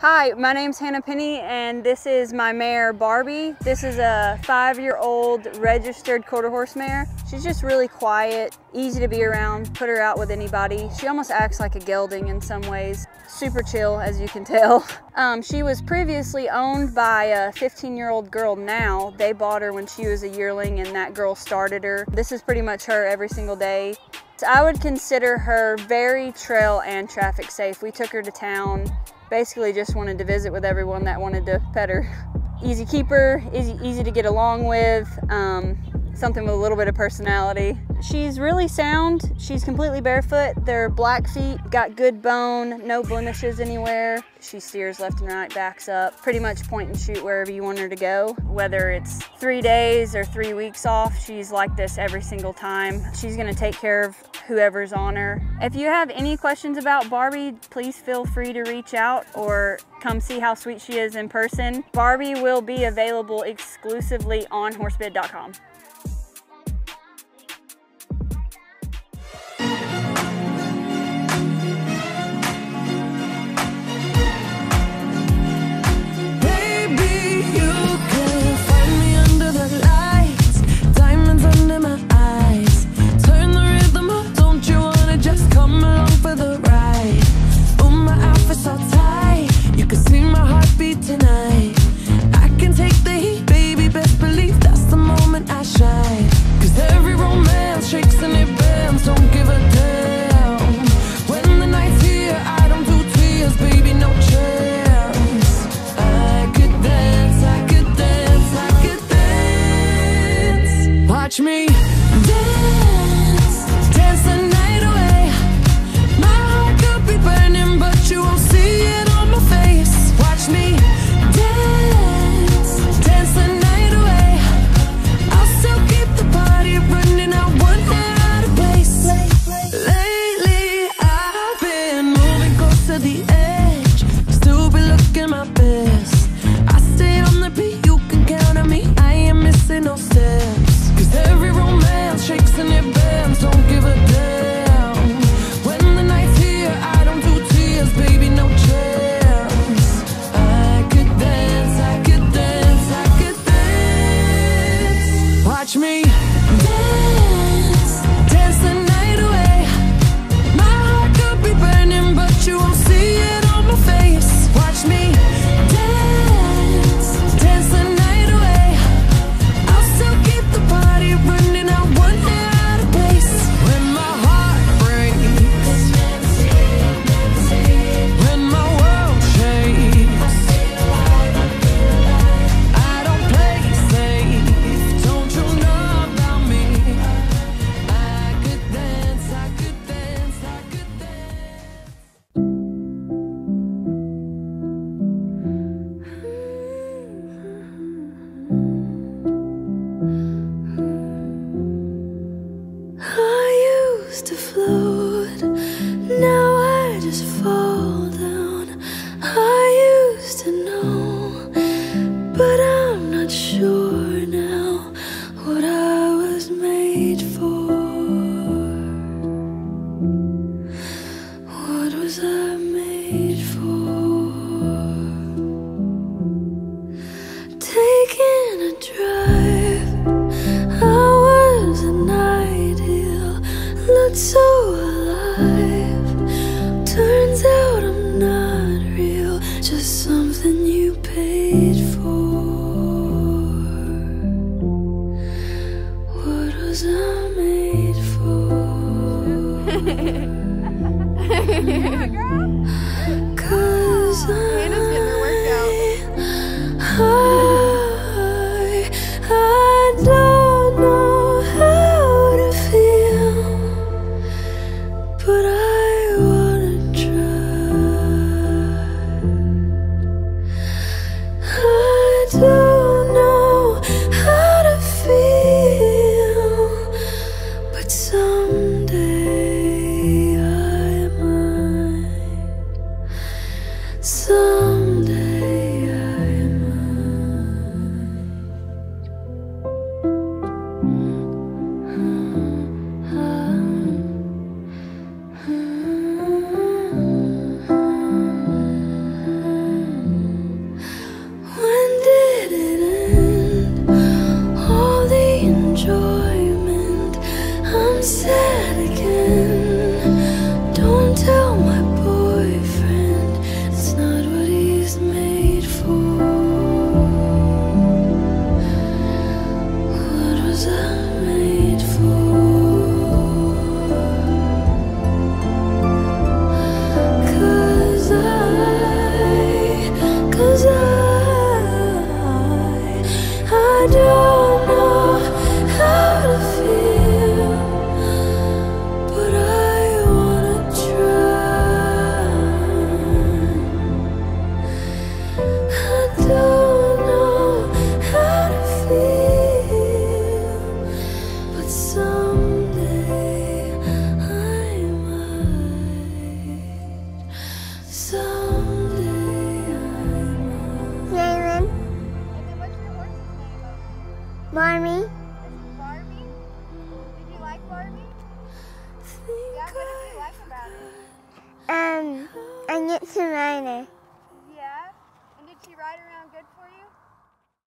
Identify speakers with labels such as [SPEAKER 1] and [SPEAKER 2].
[SPEAKER 1] Hi, my name's Hannah Penny and this is my mare Barbie. This is a five-year-old registered quarter horse mare. She's just really quiet, easy to be around, put her out with anybody. She almost acts like a gelding in some ways. Super chill, as you can tell. Um, she was previously owned by a 15-year-old girl now. They bought her when she was a yearling and that girl started her. This is pretty much her every single day. I would consider her very trail and traffic safe. We took her to town basically just wanted to visit with everyone that wanted to pet her. Easy keeper, easy, easy to get along with, um, something with a little bit of personality. She's really sound. She's completely barefoot. They're black feet, got good bone, no blemishes anywhere. She steers left and right, backs up, pretty much point and shoot wherever you want her to go. Whether it's three days or three weeks off, she's like this every single time. She's gonna take care of whoever's on her. If you have any questions about Barbie, please feel free to reach out or come see how sweet she is in person. Barbie will be available exclusively on horsebid.com. watch me. don't know how to feel, but someday I might. Someday
[SPEAKER 2] say I to ride it.